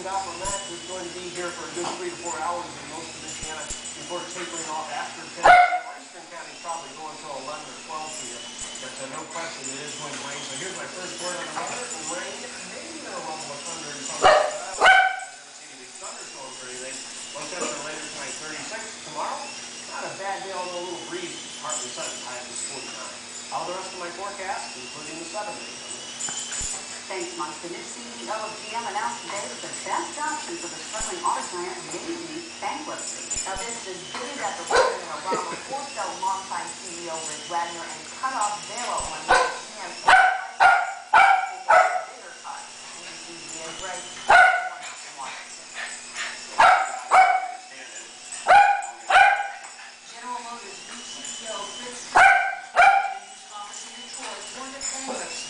we got from that is going to be here for a good three to four hours in most of Michiana before tapering off after 10 p.m. Eastern County probably going until 11 or 12 p.m. But uh, no question it is going to rain. So here's my first word on the weather. Rain, maybe a rumble of thunder and that. I've never seen any thunderstorms or anything. Low temperature later tonight, 36. Tomorrow, not a bad day, although a little breeze, partly sunny, high is 49. All the rest of my forecast, including the seven days. Thanks, Mike. The new CEO of GM announced today that the best option for the struggling auto giant may be bankruptcy. Now, this is given that the President Obama forced out longtime CEO Rick Wagoner and cut off their own General Motors new CEO Fritz conference in Detroit warned of bankruptcy